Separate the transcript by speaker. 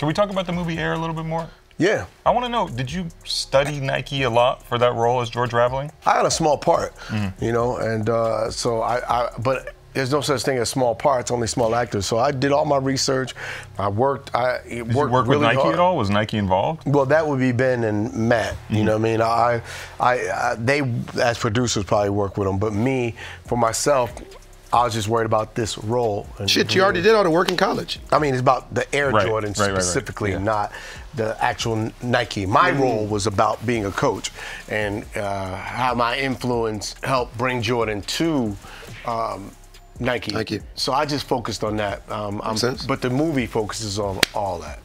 Speaker 1: Can we talk about the movie Air a little bit more?
Speaker 2: Yeah.
Speaker 1: I want to know, did you study Nike a lot for that role as George Raveling?
Speaker 2: I had a small part, you know, and uh, so I, I, but there's no such thing as small parts, only small actors. So I did all my research. I worked. I
Speaker 1: Did
Speaker 2: worked
Speaker 1: you work
Speaker 2: really
Speaker 1: with Nike
Speaker 2: hard.
Speaker 1: at all? Was Nike involved?
Speaker 2: Well, that would be Ben and Matt. You know what I mean? I, I, I, they as producers probably work with them, but me, for myself, I was just worried about this role. And
Speaker 3: Shit, you already did all the work in college.
Speaker 2: I mean, it's about the Air
Speaker 1: Right,
Speaker 2: Jordan
Speaker 1: right, right, right.
Speaker 2: specifically,
Speaker 1: Yeah.
Speaker 2: not the actual Nike. My role was about being a coach and uh, how my influence helped bring Jordan to um, Nike.
Speaker 3: Nike.
Speaker 2: So I just focused on that. Um, I'm-
Speaker 3: sense.
Speaker 2: But the movie focuses on all that.